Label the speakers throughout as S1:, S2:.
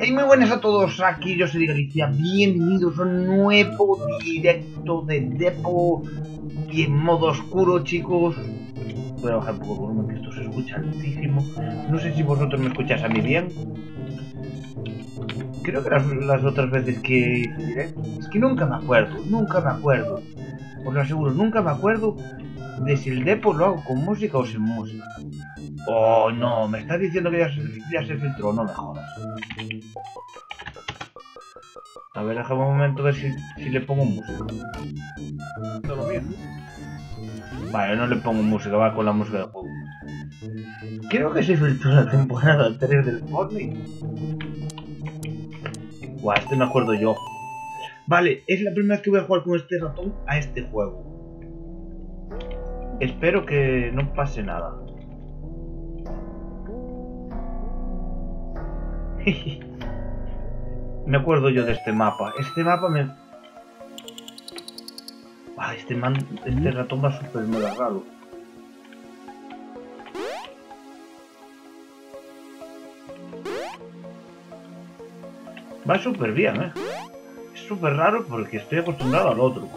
S1: Hey, muy buenas a todos, aquí yo soy de Galicia, bienvenidos a un nuevo directo de Depo. Y en modo oscuro chicos Voy a bajar un poco el volumen que esto se escucha altísimo. No sé si vosotros me escucháis a mí bien. Creo que las, otras veces que hice Es que nunca me acuerdo, nunca me acuerdo. Os lo aseguro, nunca me acuerdo de si el Depo lo hago con música o sin música. Oh, no, me estás diciendo que ya se, filtró, no me jodas. A ver, déjame un momento a ver si, si le pongo música. Vale, no le pongo música, va con la música del juego. Creo que se filtró la temporada 3 del Fortnite. Guau, este me acuerdo yo. Vale, es la primera vez que voy a jugar con este ratón a este juego. Espero que no pase nada. Me acuerdo yo de este mapa. Este mapa me... Ah, este man... Este ratón va súper mega raro. Va súper bien, ¿eh? Es súper raro porque estoy acostumbrado al otro.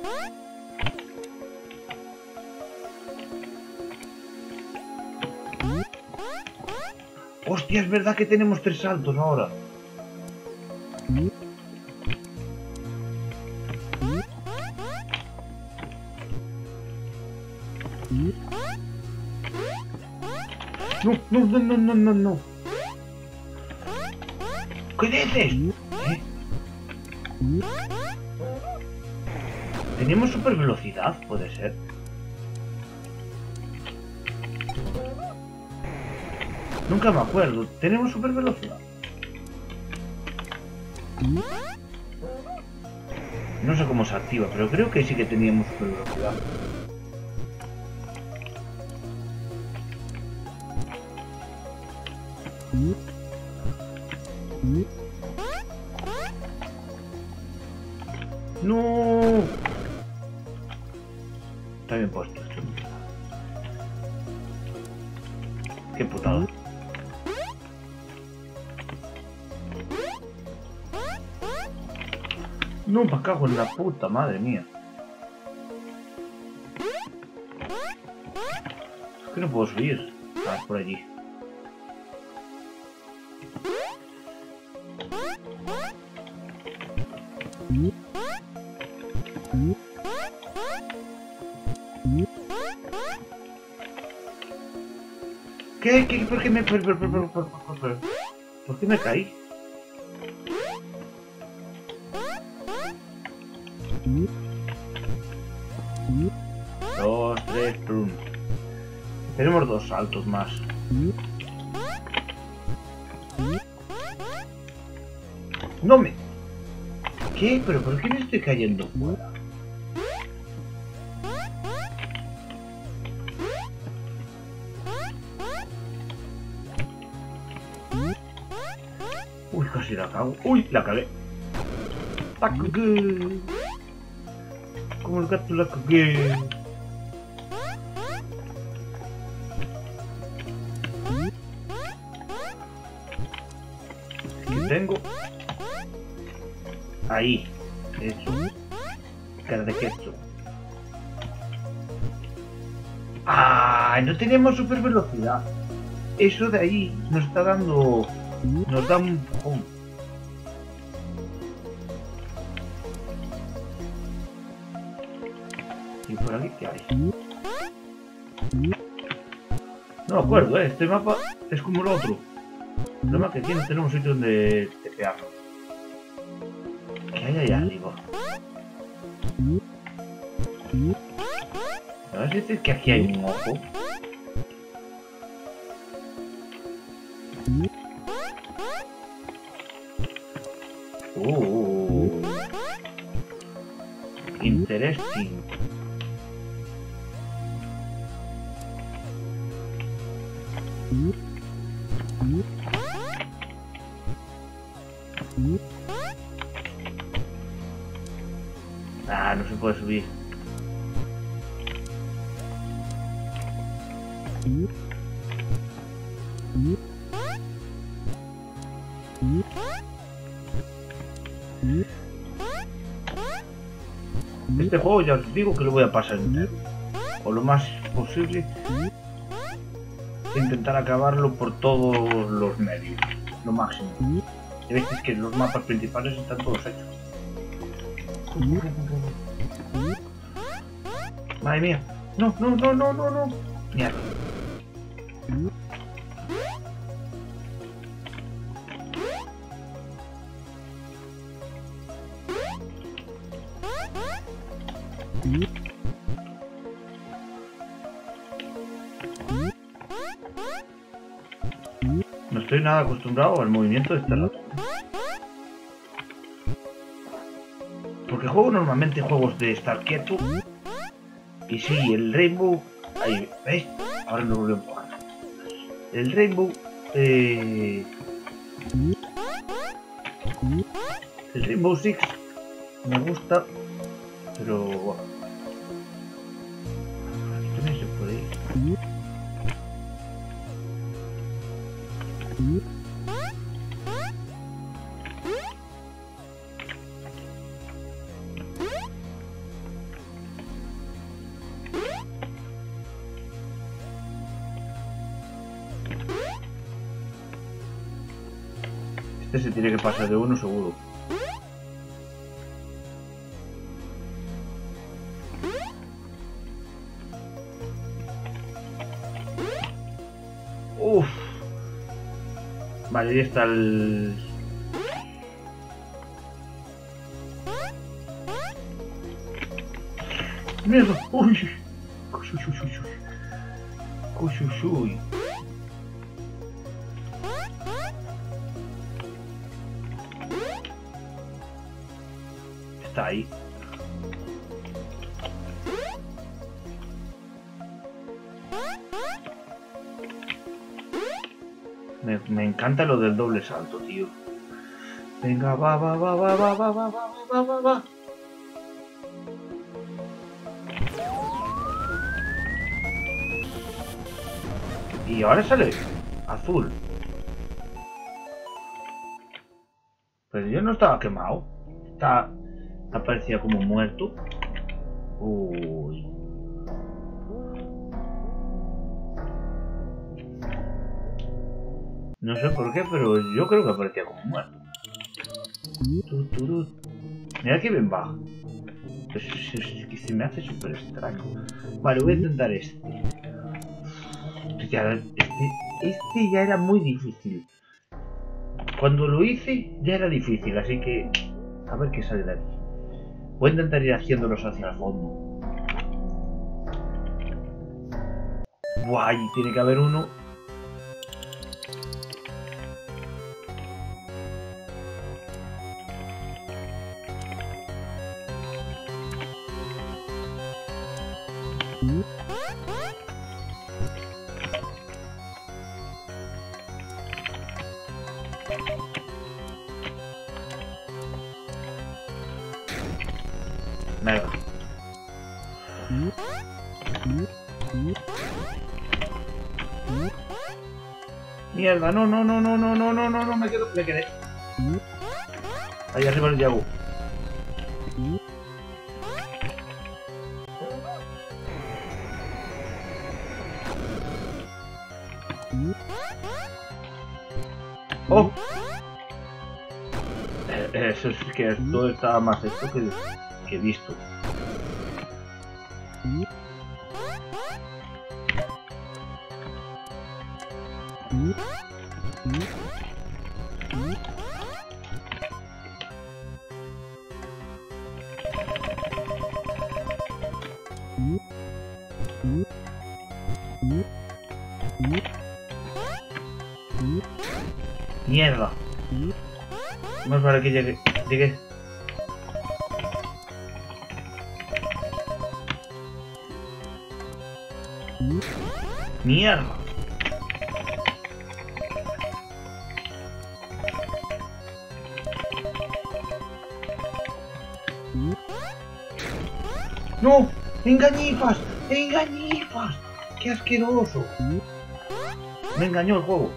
S1: Hostia, es verdad que tenemos tres saltos ahora. No, no, no, no, no, no, no. ¿Qué dices? ¿Eh? ¿Tenemos super velocidad? Puede ser. Nunca me acuerdo. ¿Tenemos super velocidad? No sé cómo se activa, pero creo que sí que teníamos super velocidad. Cago en la puta, madre mía. Es que no puedo subir. Ah, por allí. ¿Qué? ¿Qué? ¿Por qué me... por, por, qué me caí? Saltos más. No me... ¿Qué? ¿Pero por qué me estoy cayendo? Uy, casi la cago. Uy, la cagué. La cagué. Como el gato la cagué. Tengo? Ahí. Eso. Cara de queso. ¡Ah! No tenemos super velocidad. Eso de ahí nos está dando... Nos da un empujón. ¿Y por aquí qué hay? No me acuerdo, ¿eh? Este mapa es como el otro. El problema que aquí no tenemos sitio donde tepearnos. ¿Qué hay allá arriba? ¿Me vas a decir que aquí hay un ojo? Oh. Interesting. Puede subir. Este juego ya os digo que lo voy a pasar entero. O lo más posible. Intentar acabarlo por todos los medios. Lo máximo. Y veis que los mapas principales están todos hechos. Madre mía. No, no, no, no, no, no. Mierda. No estoy nada acostumbrado al movimiento de este ratón. Porque juego normalmente juegos de estar quieto. Y sí, el Rainbow... Ahí, ¿veis? Ahora no lo empujar. El Rainbow... Eh... El Rainbow Six me gusta, pero bueno. Tiene que pasar de uno seguro. Uf. Vale, ahí está el... Uy, uy. Ahí. Me, me encanta lo del doble salto, tío. Venga, va, va, va, va, va, va, va, va, va, va, va. Y ahora sale azul. Pero yo no estaba quemado. Está, aparecía como muerto. Uy. No sé por qué, pero yo creo que aparecía como muerto. Mira que bien baja. Es, es que se me hace súper extraño. Vale, voy a intentar este. Ya, este. Este ya era muy difícil. Cuando lo hice ya era difícil, así que... A ver qué sale de aquí. Voy a intentar ir haciéndolos hacia el fondo. Buah, y tiene que haber uno Mierda, no, no, no, no, no, no, no, no, no, me quedo, me quedé. Ahí arriba el Yagu. ¡Oh! Eh, Eso es que esto estaba más esto que, que visto. que llegué. llegué. Mierda. ¡No! ¡Engañifas! ¡Engañifas! ¡Qué asqueroso! Me engañó el juego.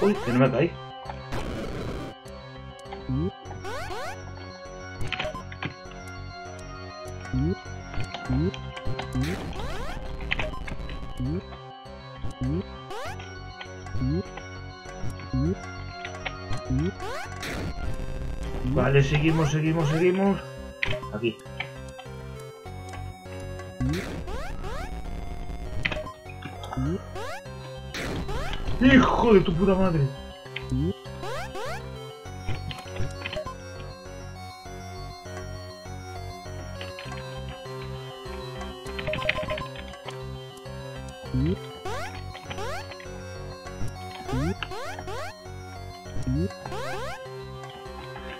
S1: Uy, que no me caí. Vale, seguimos, seguimos, seguimos. ¡Hijo de tu puta madre!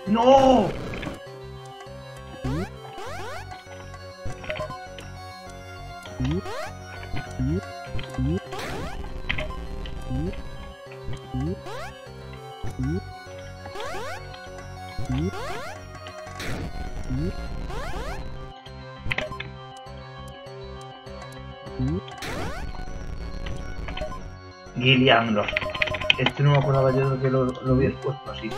S1: ¡No! Gillian. Este no me acordaba yo de que lo, lo habías puesto así.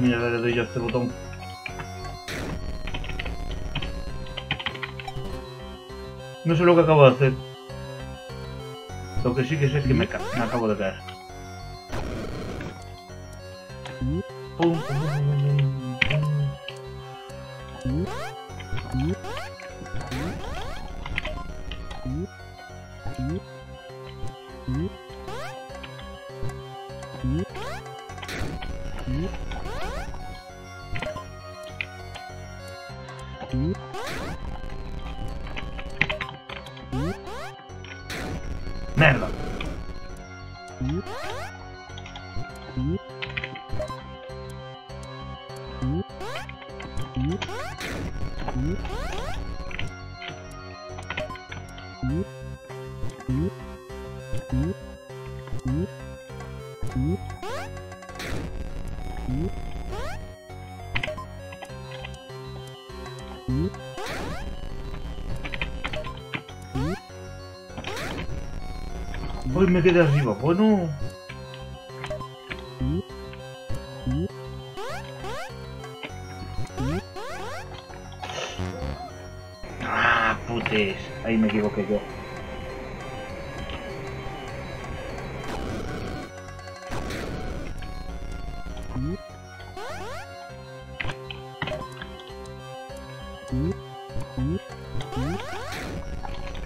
S1: Mira, le doy yo a este botón. No sé lo que acabo de hacer. Lo que sí que sé es que me, me acabo de caer. Pum, pum, pum, Hoy me quedé arriba. Bueno. Ah,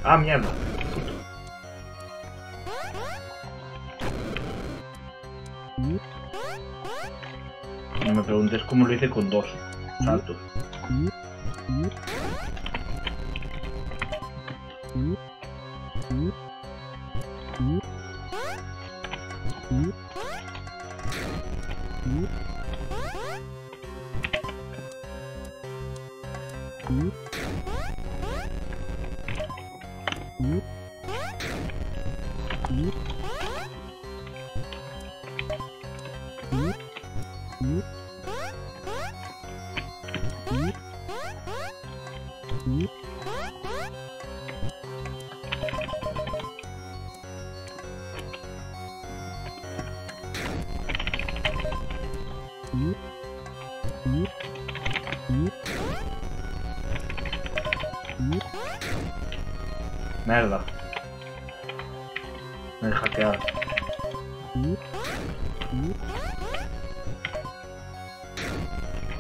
S1: Ah, mierda. No me preguntes cómo lo hice con dos saltos. you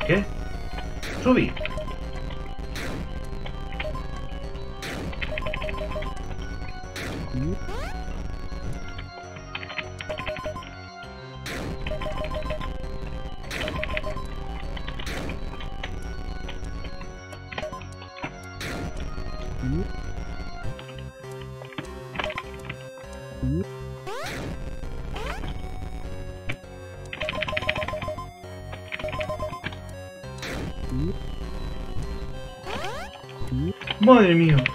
S1: ¿Qué? Subí. Madre mía.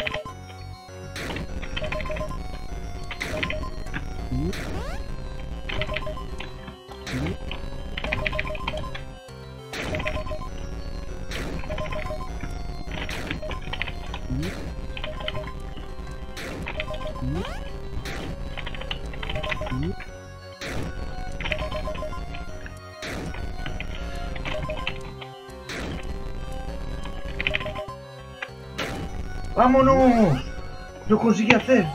S1: ¡Vámonos! ¡Lo conseguí hacer!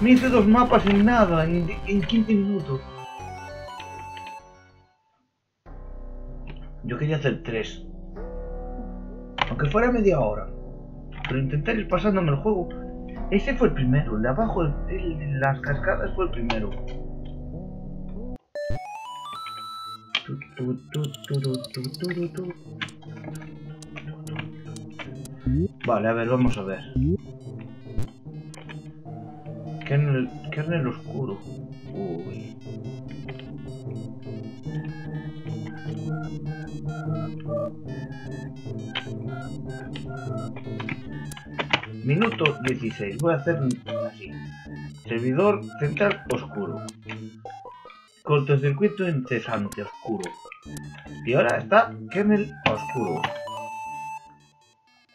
S1: Me hice dos mapas en nada, en, en 15 minutos. Yo quería hacer tres. Aunque fuera media hora. Pero intentar ir pasándome el juego. Ese fue el primero, el de abajo, el, las cascadas fue el primero. Vale, a ver, vamos a ver. Kernel, kernel oscuro. Uy. Minuto 16. Voy a hacer así. Servidor central oscuro. Cortocircuito incesante oscuro. Y ahora está kernel oscuro.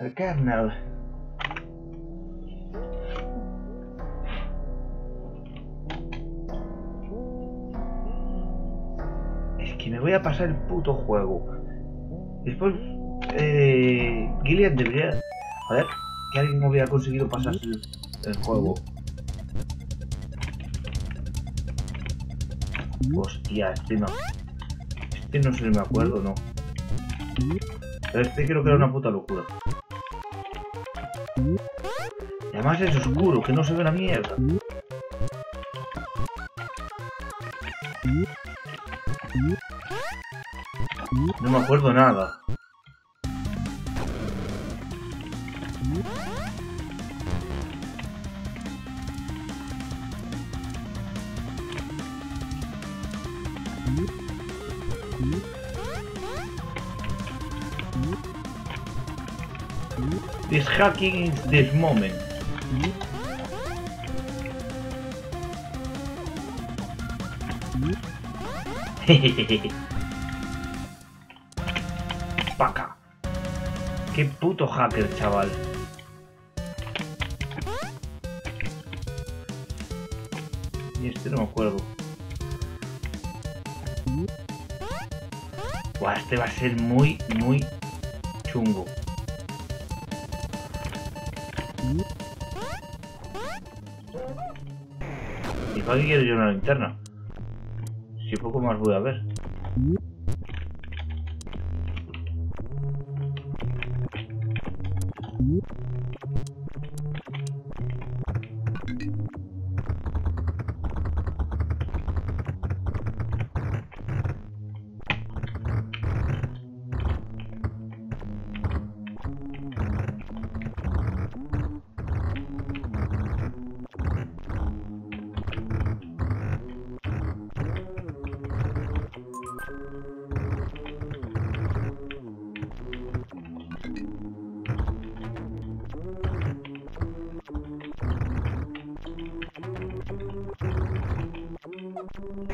S1: El kernel. Es que me voy a pasar el puto juego. Después, eh, Gillian debería... Joder, que alguien hubiera conseguido pasarse el, el juego. Hostia, este no. Este no se me acuerdo, no. Pero este creo que era una puta locura. Además es oscuro, que no se ve la mierda. No me acuerdo nada. This hacking is this moment. Paca. Qué puto hacker, chaval. Y este no me acuerdo. Buah, este va a ser muy, muy chungo. Para qué quiero yo una linterna? Si poco más voy a ver.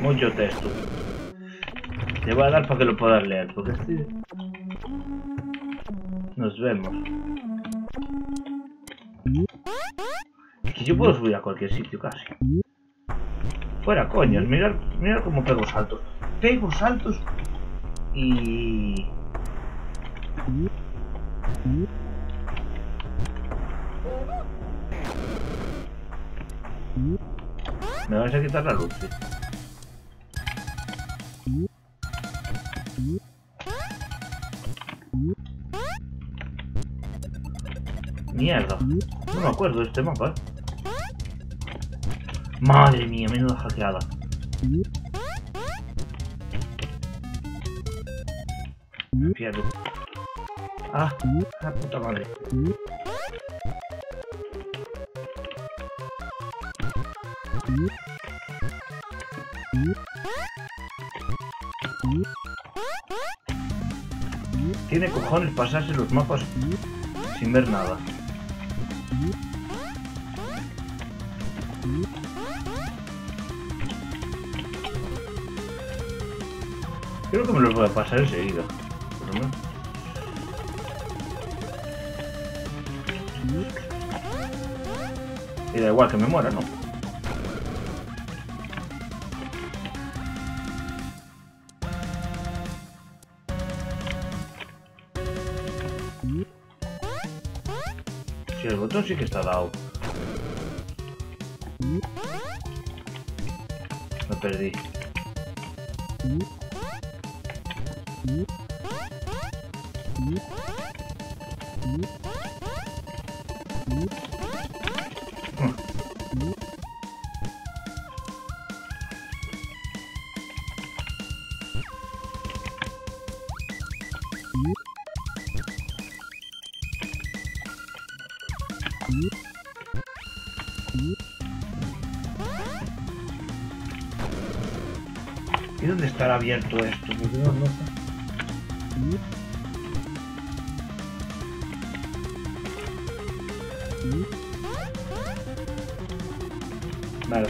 S1: Mucho texto. Te voy a dar para que lo puedas leer, porque este... Nos vemos. Es que yo puedo subir a cualquier sitio casi. Fuera coños, mirad, mirad cómo pego saltos. Pego saltos y... Me vais a quitar la luz. ¿sí? Mierda. No me acuerdo de este mapa. Madre mía, menuda hackeada. Pierdo. Ah, puta madre. Tiene cojones pasarse los mapas sin ver nada. Creo que me los voy a pasar enseguida. Por lo. Y da igual que me muera, ¿no? El botón sí que está dado. Me perdí. Abierto esto? Porque no, no sé. Vale.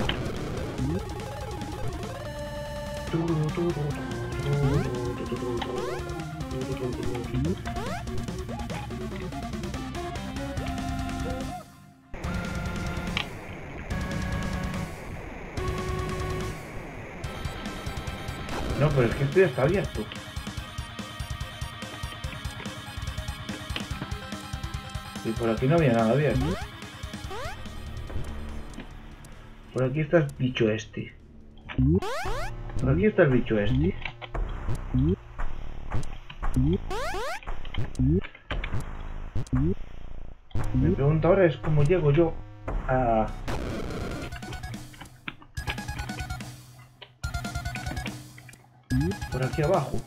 S1: No, pero es que esto ya está abierto. Y por aquí no había nada abierto. Por aquí está el bicho este. Por aquí está el bicho este. Mi pregunta ahora es cómo llego yo a... Por aquí abajo.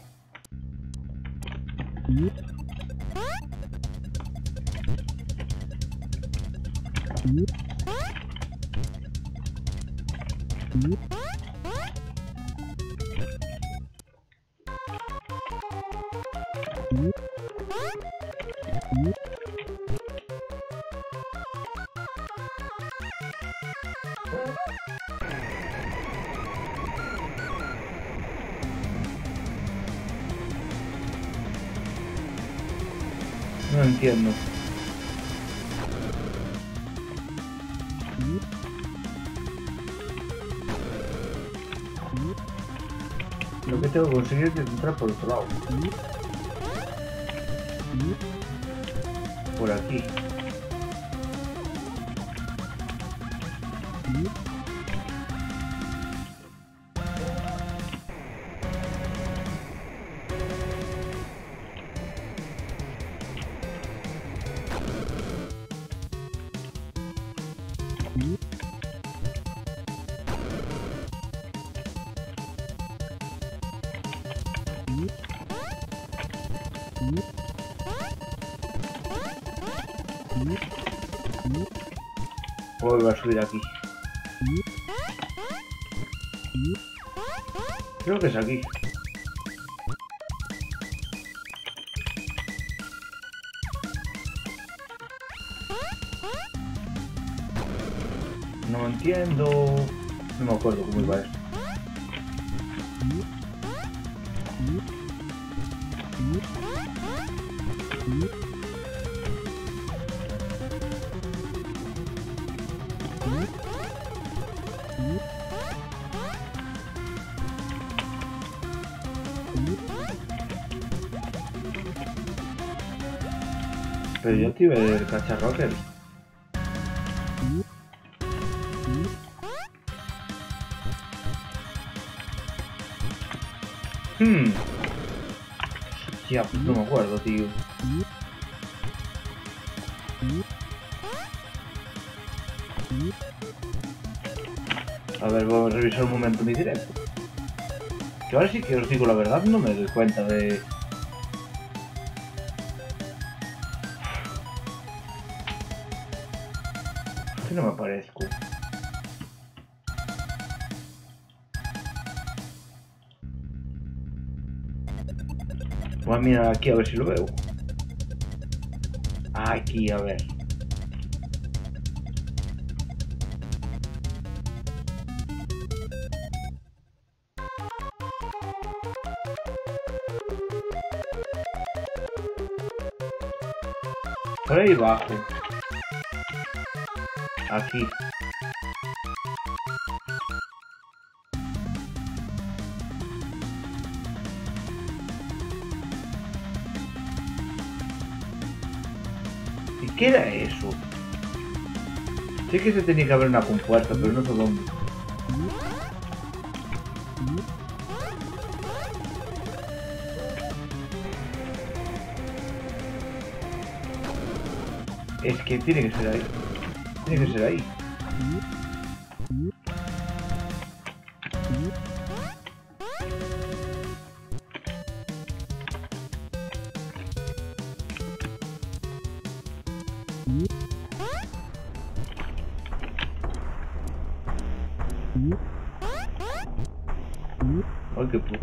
S1: No entiendo. Lo que tengo que conseguir es entrar por otro lado. Por aquí. Vuelvo a subir aquí. Creo que es aquí. No entiendo. No me acuerdo cómo iba esto. Pero yo activé el cacharro aquel. Hmm. Ya, no me acuerdo, tío. A ver, vamos a revisar un momento mi directo. Que ahora sí que os digo la verdad, no me doy cuenta de... mirar aquí a ver si lo veo. Aquí, a ver. Por ahí abajo. Aquí. Qué era eso? Sé que se tenía que abrir una compuerta, pero no sé dónde. Es que tiene que ser ahí. Tiene que ser ahí.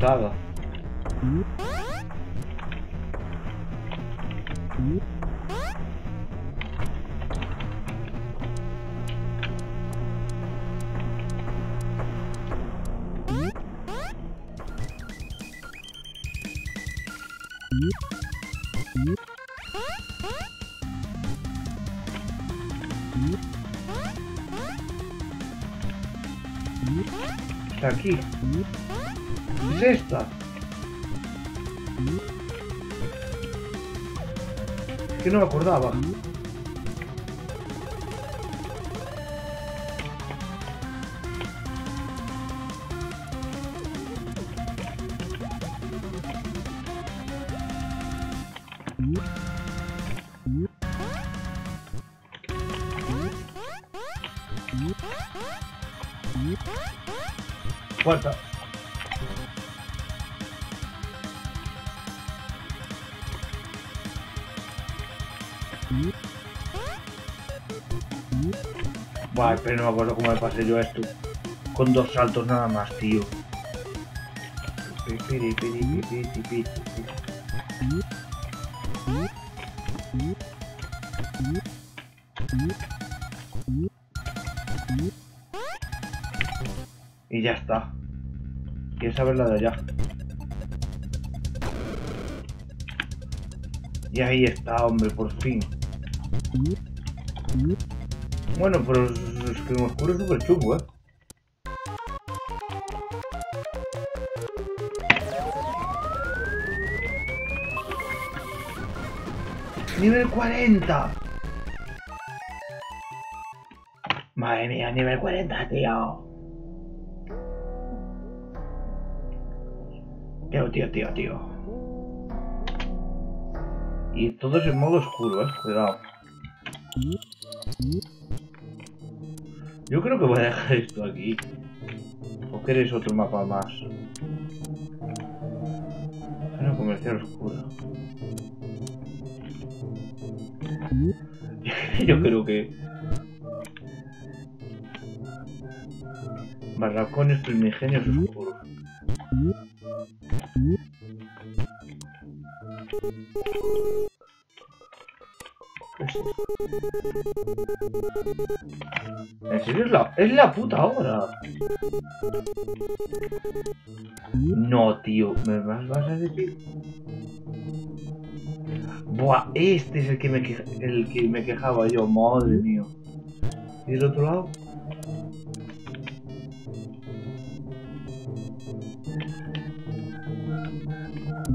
S1: Ay, qué putada. Es esta. Es que no me acordaba. Puerta. Pero no me acuerdo cómo me pasé yo esto. Con dos saltos nada más, tío. Y ya está. ¿Quieres saber la de allá? Y ahí está, hombre, por fin. Bueno, pero es que oscuro es súper chungo, ¿eh? ¡Nivel 40! Madre mía, nivel 40, tío. Tío, tío, tío, tío. Y todo es en modo oscuro, eh. Cuidado. Yo creo que voy a dejar esto aquí. ¿O queréis otro mapa más? Zona comercial oscura. Yo creo que... Barracones primigenios oscuros. ¿En serio es la, es la puta hora? No, tío, ¿me vas, a decir? Buah, este es el que me, queja- el que me quejaba yo, madre mía. ¿Y del otro lado?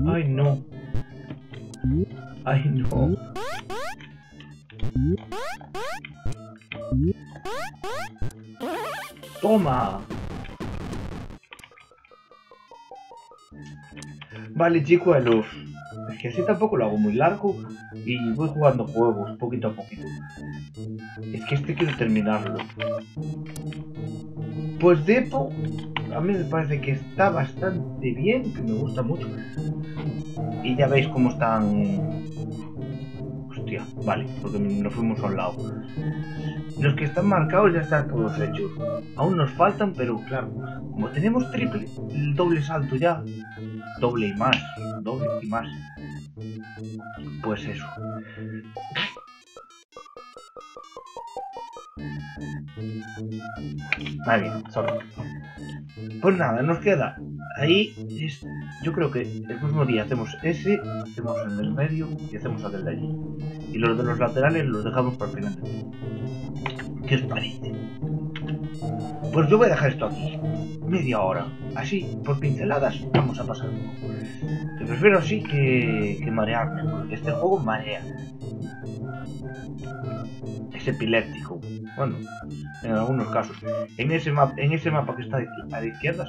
S1: Ay, no. Ay, no. Toma. Vale, chicuelos. Es que así tampoco lo hago muy largo y voy jugando juegos poquito a poquito. Es que este quiero terminarlo. Pues Depo, a mí me parece que está bastante bien, que me gusta mucho. Y ya veis cómo están... Hostia. Vale, porque nos fuimos a un lado. Los que están marcados ya están todos hechos. Aún nos faltan, pero claro, como tenemos triple, el doble salto ya, doble y más, doble y más. Pues eso. Vale, bien, solo. Pues nada, nos queda ahí. Yo creo que el mismo día hacemos ese, hacemos el del medio y hacemos el de allí. Y los de los laterales los dejamos para el final. ¿Qué os parece? Pues yo voy a dejar esto aquí. Media hora. Así, por pinceladas, vamos a pasar un poco. Te prefiero así que, que marearme, porque este juego marea es epiléptico. Bueno, en algunos casos. En ese, mapa, en ese mapa que está a la izquierda.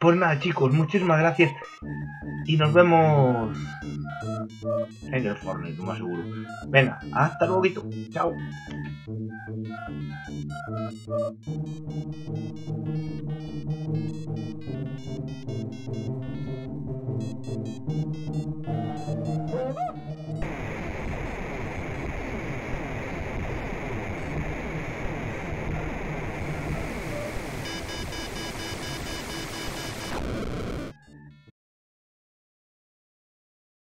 S1: Pues nada, chicos, muchísimas gracias. Y nos vemos en el Fortnite, más seguro. Venga, hasta luego. Chao.